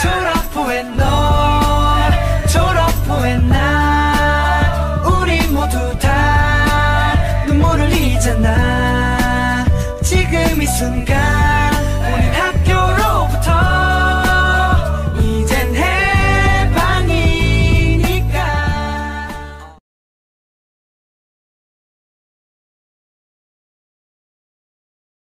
졸업 후에 너 졸업 후에 나 우리 모두 다 눈물을 흘리잖아 지금 이 순간.